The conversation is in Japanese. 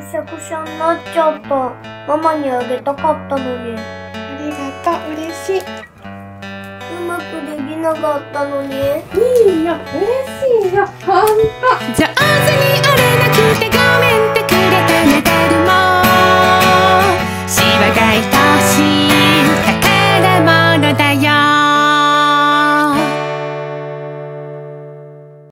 くしゃくしゃになっちゃった。ママにあげたかったのに。ありがとう、嬉しい。うまくできなかったのに。いいよ、嬉しいよ、ほんと。じゃあ、